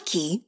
Nike